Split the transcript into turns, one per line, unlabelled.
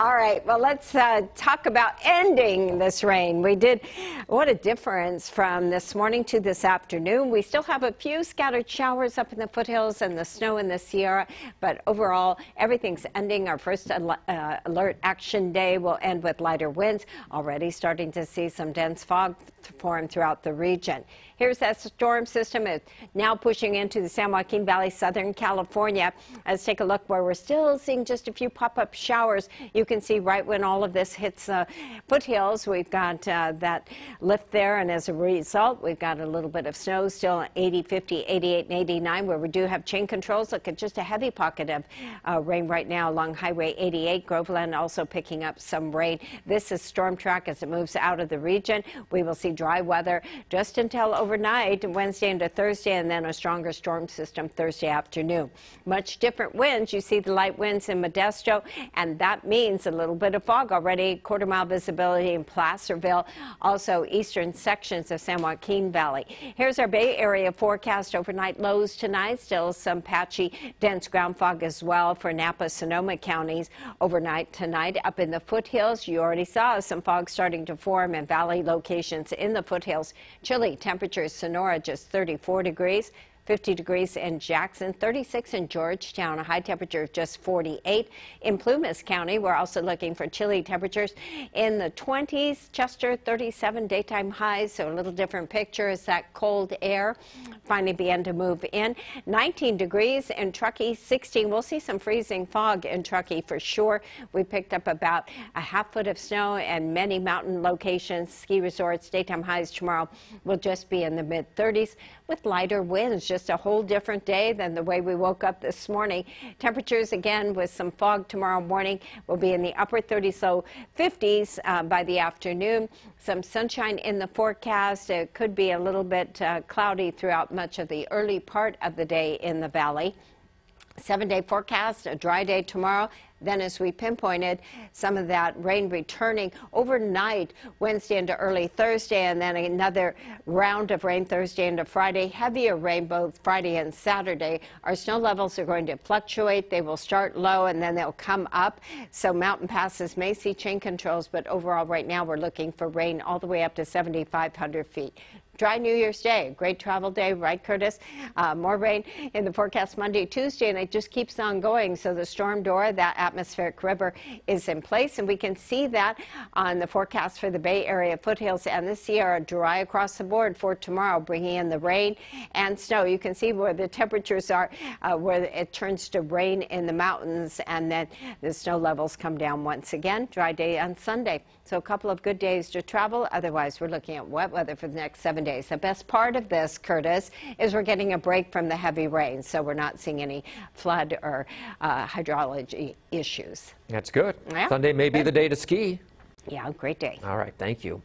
All right, well, let's uh, talk about ending this rain. We did, what a difference from this morning to this afternoon. We still have a few scattered showers up in the foothills and the snow in the Sierra, but overall, everything's ending. Our first al uh, alert action day will end with lighter winds, already starting to see some dense fog form throughout the region. Here's that storm system it's now pushing into the San Joaquin Valley, Southern California. Let's take a look where we're still seeing just a few pop-up showers. You can see right when all of this hits the uh, foothills, we've got uh, that lift there, and as a result, we've got a little bit of snow still 80, 50, 88, and 89, where we do have chain controls. Look at just a heavy pocket of uh, rain right now along Highway 88. Groveland also picking up some rain. This is storm track as it moves out of the region. We will see dry weather just until overnight, Wednesday into Thursday, and then a stronger storm system Thursday afternoon. Much different winds. You see the light winds in Modesto, and that means a little bit of fog already, quarter mile visibility in Placerville, also eastern sections of San Joaquin Valley. Here's our Bay Area forecast overnight lows tonight. Still some patchy, dense ground fog as well for Napa, Sonoma counties overnight tonight. Up in the foothills, you already saw some fog starting to form in valley locations in the foothills. Chilly temperatures, Sonora just 34 degrees. 50 degrees in Jackson, 36 in Georgetown, a high temperature of just 48. In Plumas County, we're also looking for chilly temperatures in the 20s. Chester, 37 daytime highs, so a little different picture as that cold air finally began to move in. 19 degrees in Truckee, 16. We'll see some freezing fog in Truckee for sure. We picked up about a half foot of snow and many mountain locations, ski resorts. Daytime highs tomorrow will just be in the mid 30s with lighter winds. Just just a whole different day than the way we woke up this morning. Temperatures, again, with some fog tomorrow morning, will be in the upper 30s, low 50s uh, by the afternoon. Some sunshine in the forecast. It could be a little bit uh, cloudy throughout much of the early part of the day in the valley. Seven day forecast, a dry day tomorrow. Then, as we pinpointed, some of that rain returning overnight Wednesday into early Thursday, and then another round of rain Thursday into Friday. Heavier rain both Friday and Saturday. Our snow levels are going to fluctuate. They will start low and then they'll come up. So, mountain passes may see chain controls, but overall, right now, we're looking for rain all the way up to 7,500 feet. Dry New Year's Day, great travel day, right, Curtis? Uh, more rain in the forecast Monday, Tuesday, and it just keeps on going. So the storm door, that atmospheric river, is in place, and we can see that on the forecast for the Bay Area foothills and the Sierra, dry across the board for tomorrow, bringing in the rain and snow. You can see where the temperatures are, uh, where it turns to rain in the mountains, and then the snow levels come down once again. Dry day on Sunday. So a couple of good days to travel. Otherwise, we're looking at wet weather for the next seven days. The best part of this, Curtis, is we're getting a break from the heavy rain, so we're not seeing any flood or uh, hydrology issues.
That's good. Yeah. Sunday may be the day to ski.
Yeah, great day.
All right, thank you.